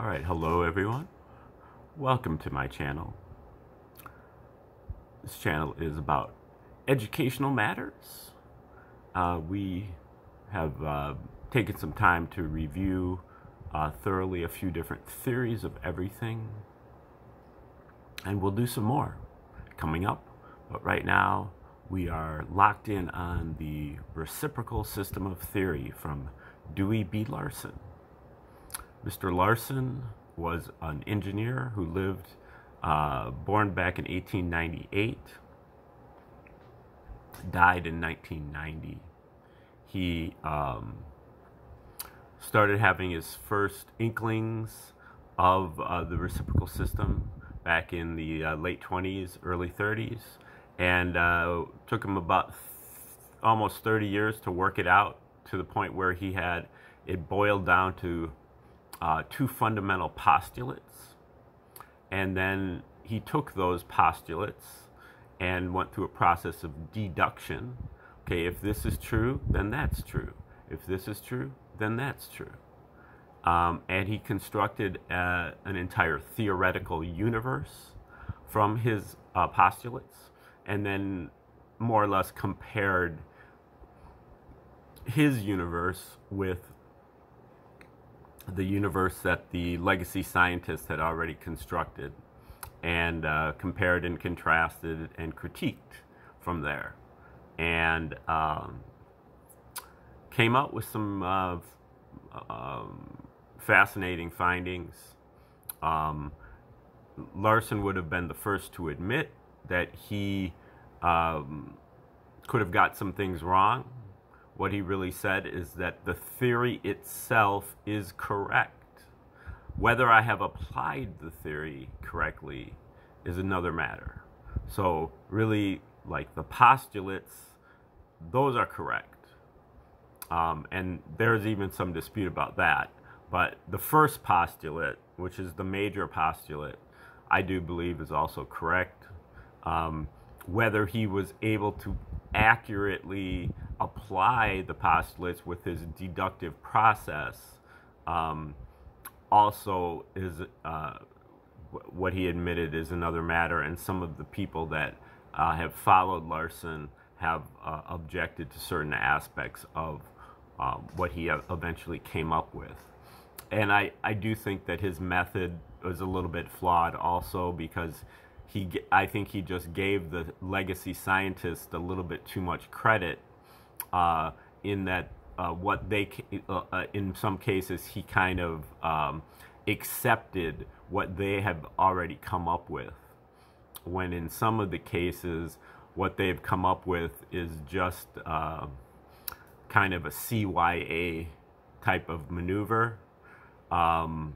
All right, hello everyone. Welcome to my channel. This channel is about educational matters. Uh, we have uh, taken some time to review uh, thoroughly a few different theories of everything, and we'll do some more coming up. But right now, we are locked in on the reciprocal system of theory from Dewey B. Larson. Mr. Larson was an engineer who lived, uh, born back in 1898, died in 1990. He um, started having his first inklings of uh, the reciprocal system back in the uh, late 20s, early 30s, and uh, took him about th- almost 30 years to work it out to the point where he had it boiled down to uh, two fundamental postulates, and then he took those postulates and went through a process of deduction. Okay, if this is true, then that's true. If this is true, then that's true. Um, and he constructed uh, an entire theoretical universe from his uh, postulates, and then more or less compared his universe with the universe that the legacy scientists had already constructed and uh, compared and contrasted and critiqued from there. And um, came up with some uh, um, fascinating findings. Um, Larson would have been the first to admit that he um, could have got some things wrong what he really said is that the theory itself is correct. Whether I have applied the theory correctly is another matter. So, really, like the postulates, those are correct. Um, and there's even some dispute about that. But the first postulate, which is the major postulate, I do believe is also correct. Um, whether he was able to accurately apply the postulates with his deductive process um, also is uh, what he admitted is another matter, and some of the people that uh, have followed Larson have uh, objected to certain aspects of um, what he eventually came up with. And I, I do think that his method was a little bit flawed also because he I think he just gave the legacy scientists a little bit too much credit uh, in that uh, what they uh, uh, in some cases he kind of um, accepted what they have already come up with. When in some of the cases what they've come up with is just uh, kind of a CYA type of maneuver um,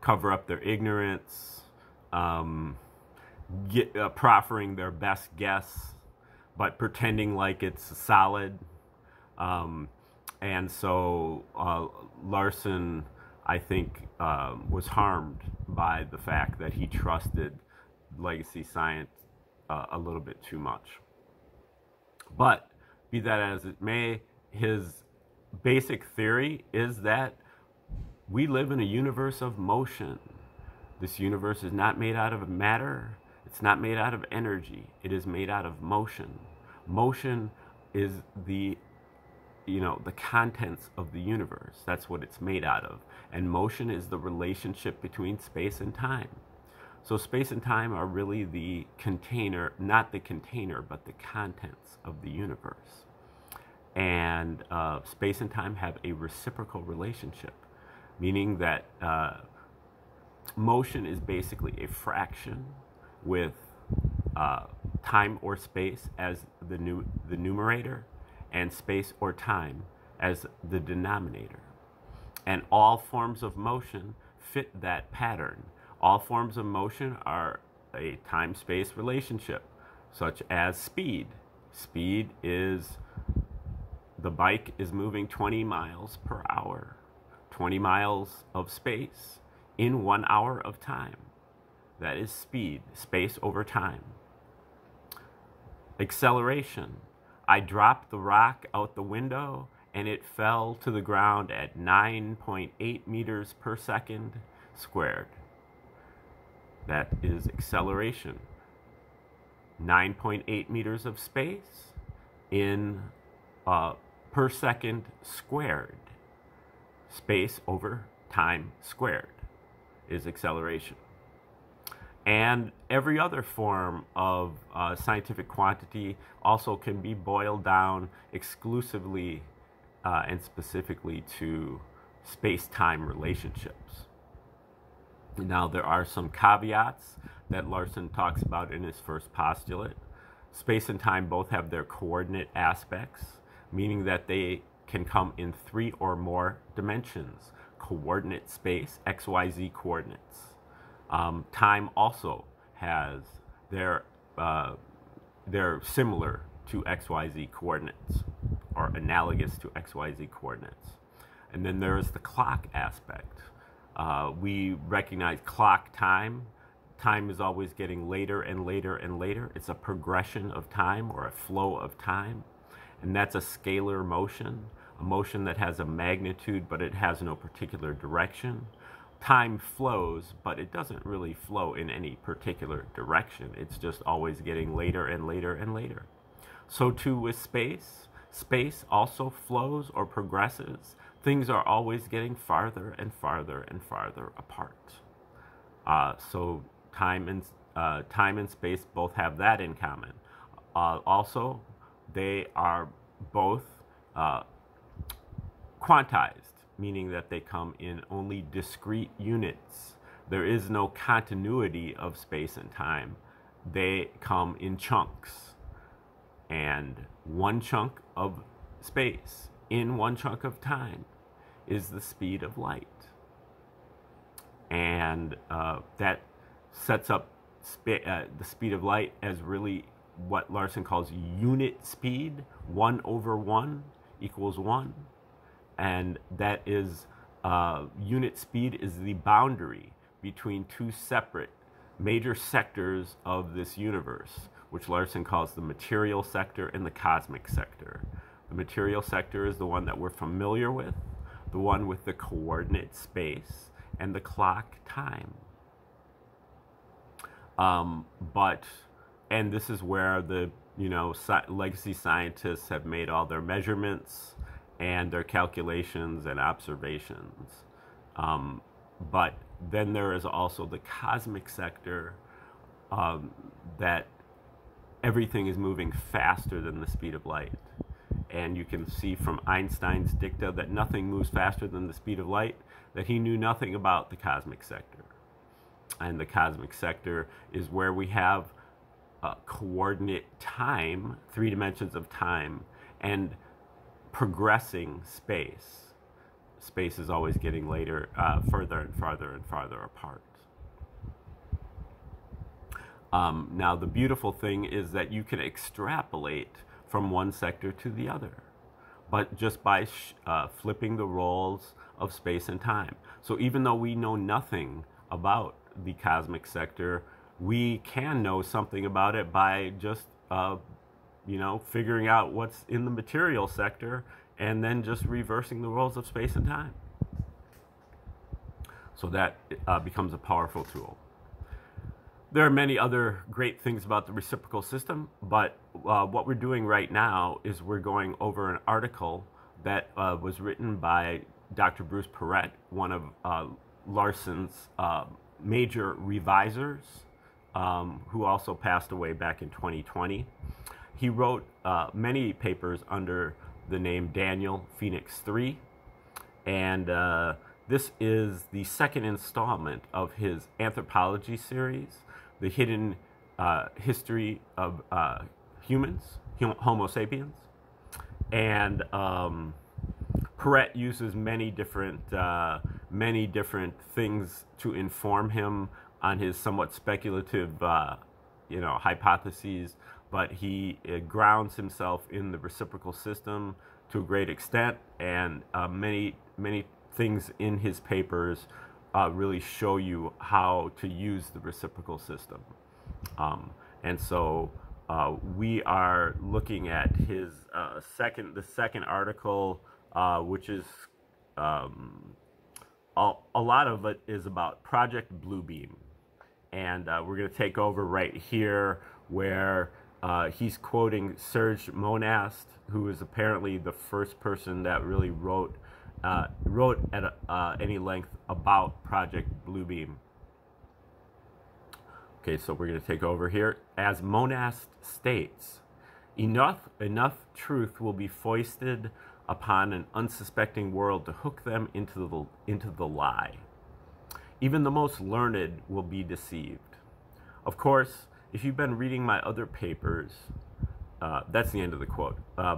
cover up their ignorance um, get, uh, proffering their best guess, but pretending like it's solid. Um, and so uh, Larson, I think, uh, was harmed by the fact that he trusted legacy science uh, a little bit too much. But be that as it may, his basic theory is that we live in a universe of motion. This universe is not made out of matter. It's not made out of energy. It is made out of motion. Motion is the you know the contents of the universe. That's what it's made out of. And motion is the relationship between space and time. So space and time are really the container, not the container, but the contents of the universe. And uh, space and time have a reciprocal relationship, meaning that uh, motion is basically a fraction with uh, time or space as the, new, the numerator and space or time as the denominator. And all forms of motion fit that pattern. All forms of motion are a time space relationship, such as speed. Speed is the bike is moving 20 miles per hour, 20 miles of space in one hour of time. That is speed, space over time. Acceleration. I dropped the rock out the window and it fell to the ground at 9.8 meters per second. squared. That is acceleration. 9.8 meters of space in uh, per second squared. Space over time squared is acceleration. And every other form of uh, scientific quantity also can be boiled down exclusively uh, and specifically to space time relationships. Now, there are some caveats that Larson talks about in his first postulate. Space and time both have their coordinate aspects, meaning that they can come in three or more dimensions coordinate space, XYZ coordinates. Um, time also has their, uh, they're similar to XYZ coordinates or analogous to XYZ coordinates. And then there is the clock aspect. Uh, we recognize clock time. Time is always getting later and later and later. It's a progression of time or a flow of time. And that's a scalar motion, a motion that has a magnitude, but it has no particular direction. Time flows, but it doesn't really flow in any particular direction. It's just always getting later and later and later. So too with space. Space also flows or progresses things are always getting farther and farther and farther apart. Uh, so time and uh, time and space both have that in common. Uh, also, they are both uh, quantized, meaning that they come in only discrete units. There is no continuity of space and time. They come in chunks. And one chunk of space in one chunk of time is the speed of light. And uh, that sets up uh, the speed of light as really what Larson calls unit speed. One over one equals one. And that is uh, unit speed is the boundary between two separate major sectors of this universe, which Larson calls the material sector and the cosmic sector. The material sector is the one that we're familiar with, the one with the coordinate space and the clock time. Um, but, and this is where the, you know, legacy scientists have made all their measurements and their calculations and observations. Um, but then there is also the cosmic sector um, that everything is moving faster than the speed of light and you can see from Einstein's dicta that nothing moves faster than the speed of light, that he knew nothing about the cosmic sector. And the cosmic sector is where we have coordinate time, three dimensions of time, and progressing space. Space is always getting later, uh, further and farther and farther apart. Um, now, the beautiful thing is that you can extrapolate from one sector to the other, but just by uh, flipping the roles of space and time. So even though we know nothing about the cosmic sector, we can know something about it by just, uh, you know, figuring out what's in the material sector and then just reversing the roles of space and time. So that uh, becomes a powerful tool. There are many other great things about the reciprocal system, but uh, what we're doing right now is we're going over an article that uh, was written by Dr. Bruce Peret, one of uh, Larson's uh, major revisers, um, who also passed away back in 2020. He wrote uh, many papers under the name Daniel Phoenix 3, and uh, this is the second installment of his anthropology series the hidden uh, history of uh, humans, Homo sapiens. And um, Peret uses many different, uh, many different things to inform him on his somewhat speculative, uh, you know, hypotheses. But he uh, grounds himself in the reciprocal system to a great extent, and uh, many, many things in his papers uh, really show you how to use the reciprocal system. Um, and so uh, we are looking at his uh, second, the second article, uh, which is um, a, a lot of it is about Project Bluebeam. And we're going to take over right here where uh, he's quoting Serge Monast, who is apparently the first person that really wrote uh, wrote at uh, any length about Project Bluebeam. Okay, so we're going to take over here. As Monast states, enough enough truth will be foisted upon an unsuspecting world to hook them into the into the lie. Even the most learned will be deceived. Of course, if you've been reading my other papers, uh, that's the end of the quote. Uh,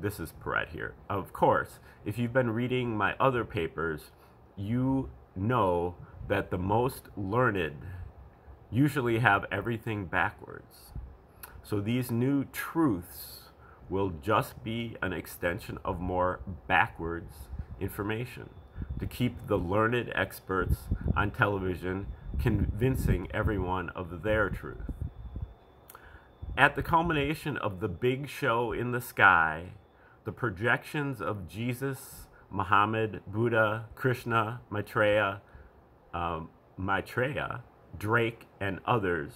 this is Peret here. Of course, if you've been reading my other papers, you know that the most learned usually have everything backwards. So these new truths will just be an extension of more backwards information to keep the learned experts on television convincing everyone of their truth. At the culmination of the big show in the sky, the projections of Jesus, Muhammad, Buddha, Krishna, Maitreya, um, Maitreya, Drake, and others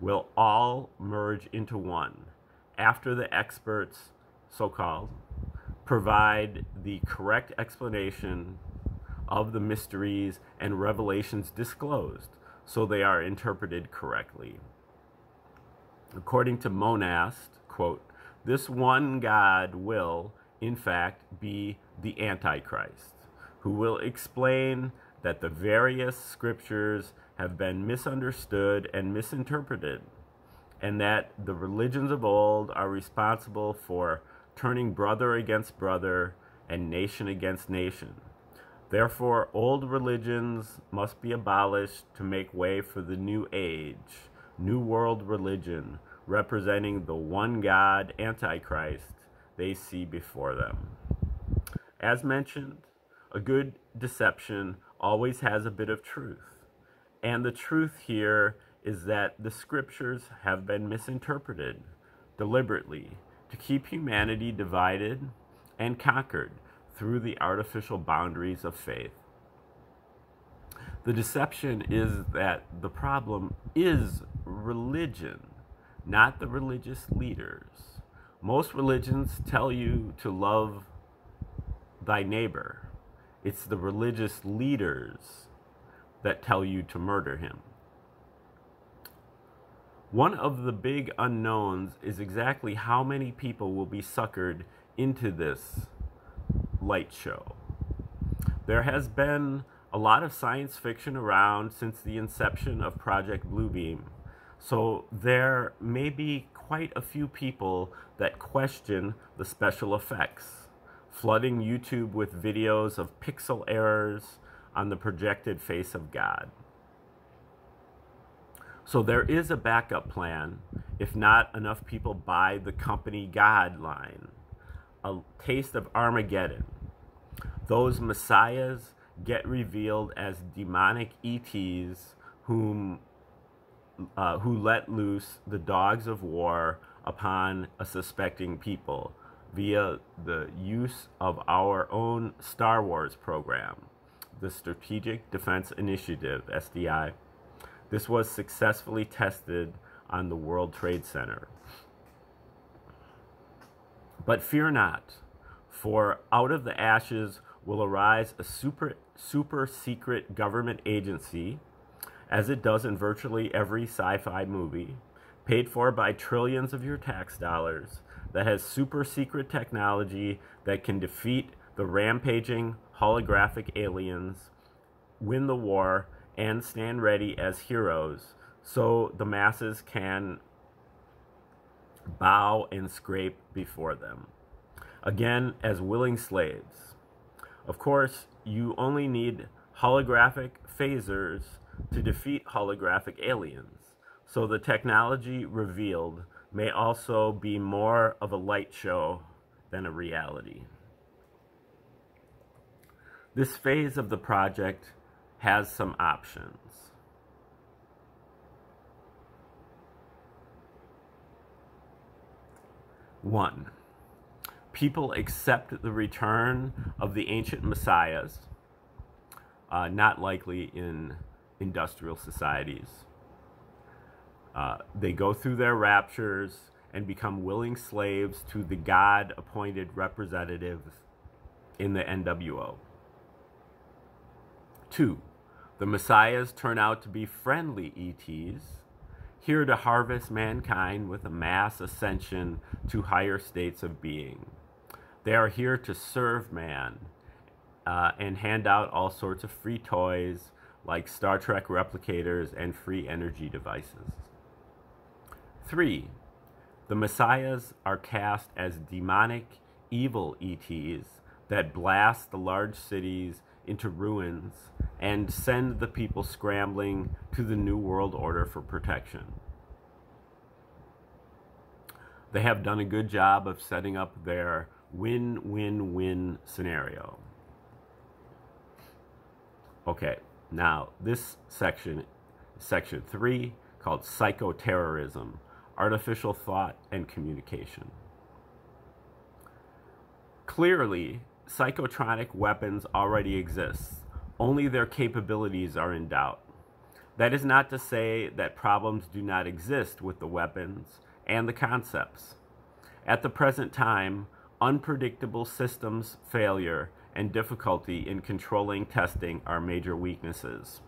will all merge into one after the experts, so called, provide the correct explanation of the mysteries and revelations disclosed so they are interpreted correctly. According to Monast, quote, this one God will, in fact, be the Antichrist, who will explain that the various scriptures have been misunderstood and misinterpreted, and that the religions of old are responsible for turning brother against brother and nation against nation. Therefore, old religions must be abolished to make way for the new age, new world religion, representing the one God, Antichrist, they see before them. As mentioned, a good deception always has a bit of truth. And the truth here is that the scriptures have been misinterpreted deliberately to keep humanity divided and conquered through the artificial boundaries of faith. The deception is that the problem is religion not the religious leaders. Most religions tell you to love thy neighbor. It's the religious leaders that tell you to murder him. One of the big unknowns is exactly how many people will be suckered into this light show. There has been a lot of science fiction around since the inception of Project Bluebeam so there may be quite a few people that question the special effects, flooding YouTube with videos of pixel errors on the projected face of God. So there is a backup plan if not enough people buy the company God line. A taste of Armageddon. Those messiahs get revealed as demonic ETs whom uh, who let loose the dogs of war upon a suspecting people via the use of our own Star Wars program, the Strategic Defense Initiative, SDI. This was successfully tested on the World Trade Center. But fear not, for out of the ashes will arise a super, super secret government agency as it does in virtually every sci fi movie, paid for by trillions of your tax dollars, that has super secret technology that can defeat the rampaging holographic aliens, win the war, and stand ready as heroes so the masses can bow and scrape before them. Again, as willing slaves. Of course, you only need holographic phasers to defeat holographic aliens. So the technology revealed may also be more of a light show than a reality. This phase of the project has some options. One, people accept the return of the ancient messiahs uh, not likely in industrial societies. Uh, they go through their raptures and become willing slaves to the God appointed representatives in the NWO. Two, the Messiahs turn out to be friendly ETs, here to harvest mankind with a mass ascension to higher states of being. They are here to serve man uh, and hand out all sorts of free toys like Star Trek replicators and free energy devices. Three, the Messiahs are cast as demonic, evil ETs that blast the large cities into ruins and send the people scrambling to the New World Order for protection. They have done a good job of setting up their win win win scenario. Okay, now this section, section three, called psychoterrorism artificial thought and communication. Clearly, psychotronic weapons already exist, only their capabilities are in doubt. That is not to say that problems do not exist with the weapons and the concepts. At the present time, unpredictable systems failure and difficulty in controlling testing are major weaknesses.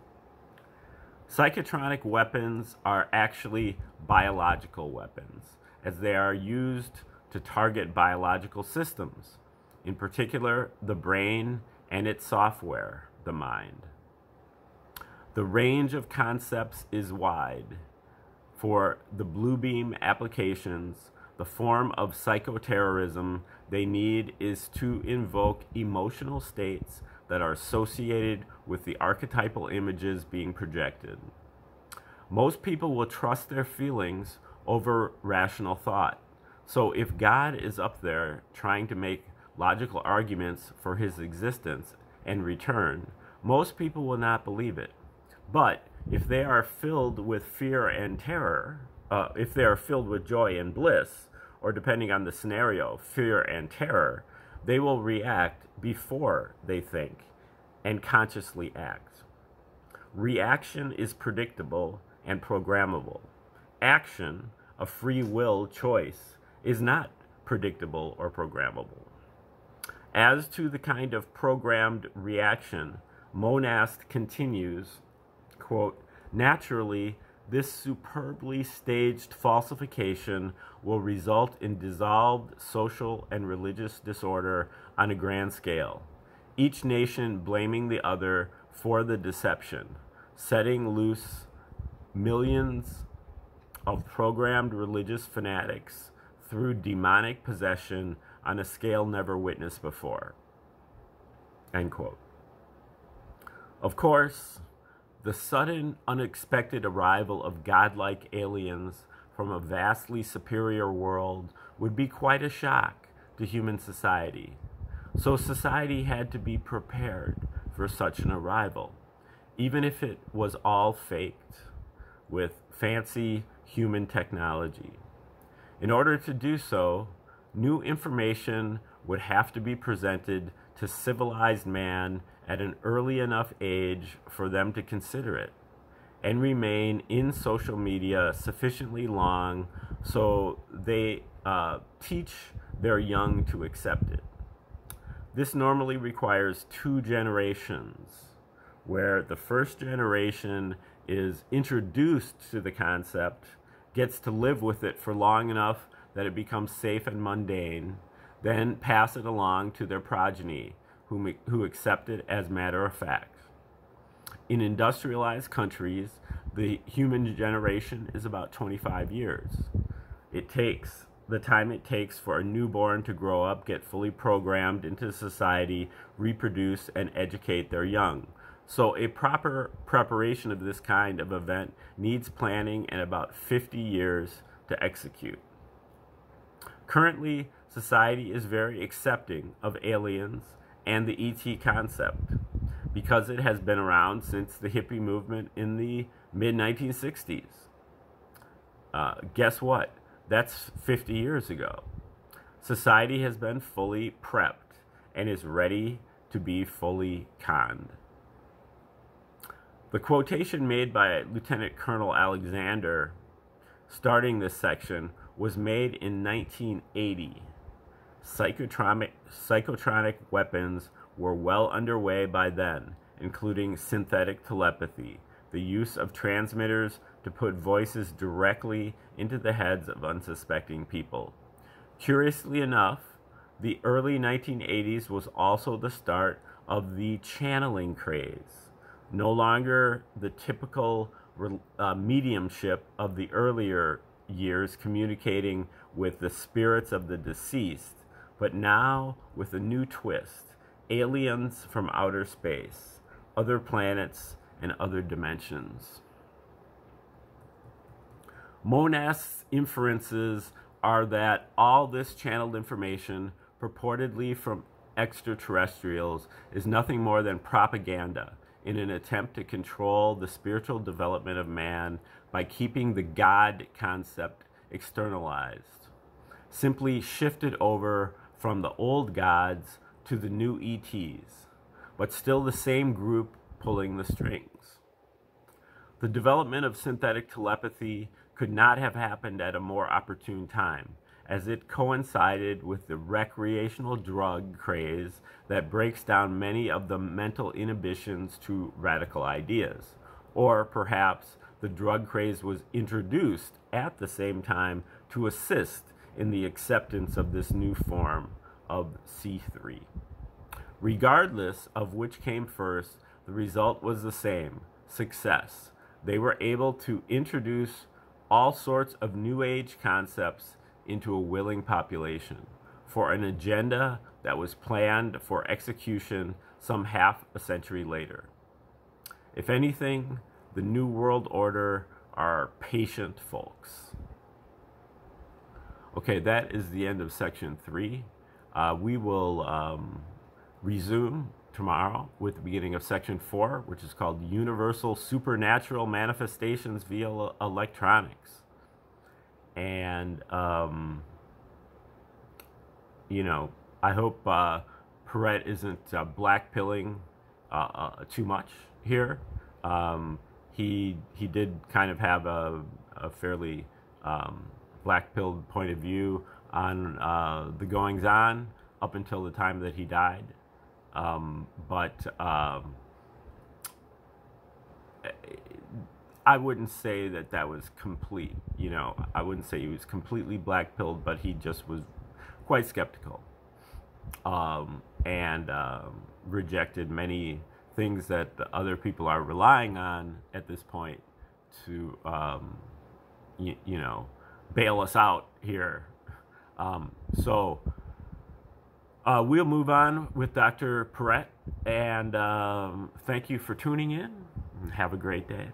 Psychotronic weapons are actually biological weapons, as they are used to target biological systems, in particular the brain and its software, the mind. The range of concepts is wide. For the Bluebeam applications, the form of psychoterrorism they need is to invoke emotional states that are associated with the archetypal images being projected. Most people will trust their feelings over rational thought. So if God is up there trying to make logical arguments for his existence and return, most people will not believe it. But if they are filled with fear and terror, uh, if they are filled with joy and bliss, or depending on the scenario, fear and terror, they will react before they think and consciously act. Reaction is predictable and programmable. Action, a free will choice, is not predictable or programmable. As to the kind of programmed reaction, Monast continues, quote, naturally, this superbly staged falsification will result in dissolved social and religious disorder on a grand scale, each nation blaming the other for the deception, setting loose millions of programmed religious fanatics through demonic possession on a scale never witnessed before. End quote. Of course, the sudden, unexpected arrival of godlike aliens from a vastly superior world would be quite a shock to human society. So society had to be prepared for such an arrival, even if it was all faked with fancy human technology. In order to do so, new information would have to be presented to civilized man at an early enough age for them to consider it and remain in social media sufficiently long so they uh, teach their young to accept it. This normally requires two generations, where the first generation is introduced to the concept, gets to live with it for long enough that it becomes safe and mundane, then pass it along to their progeny, who, who accept it as matter of fact. In industrialized countries, the human generation is about 25 years. It takes the time it takes for a newborn to grow up, get fully programmed into society, reproduce, and educate their young. So, a proper preparation of this kind of event needs planning and about 50 years to execute. Currently, society is very accepting of aliens and the ET concept because it has been around since the hippie movement in the mid 1960s. Uh, guess what? That's 50 years ago. Society has been fully prepped and is ready to be fully conned. The quotation made by Lieutenant Colonel Alexander starting this section was made in 1980. Psychotronic, psychotronic weapons were well underway by then, including synthetic telepathy, the use of transmitters to put voices directly into the heads of unsuspecting people. Curiously enough, the early 1980s was also the start of the channeling craze. No longer the typical uh, mediumship of the earlier years communicating with the spirits of the deceased, but now with a new twist aliens from outer space, other planets, and other dimensions. Monast's inferences are that all this channeled information, purportedly from extraterrestrials, is nothing more than propaganda in an attempt to control the spiritual development of man by keeping the God concept externalized, simply shifted over from the old gods to the new ETs, but still the same group pulling the strings. The development of synthetic telepathy could not have happened at a more opportune time, as it coincided with the recreational drug craze that breaks down many of the mental inhibitions to radical ideas. Or perhaps the drug craze was introduced at the same time to assist in the acceptance of this new form of C3. Regardless of which came first, the result was the same success. They were able to introduce all sorts of New Age concepts into a willing population for an agenda that was planned for execution some half a century later. If anything, the New World Order are patient folks. Okay, that is the end of section three. Uh, we will um, resume tomorrow with the beginning of section four, which is called Universal Supernatural Manifestations via Electronics. And, um, you know, I hope uh, isn't uh, blackpilling uh, uh, too much here. Um, he he did kind of have a, a fairly um, black-pilled point of view on uh, the goings on up until the time that he died. Um, but um, I wouldn't say that that was complete. You know, I wouldn't say he was completely black-pilled, but he just was quite skeptical um, and um, rejected many things that the other people are relying on at this point to, um, you know, bail us out here. Um, so uh, we'll move on with Dr. Peret, and um, thank you for tuning in. Have a great day.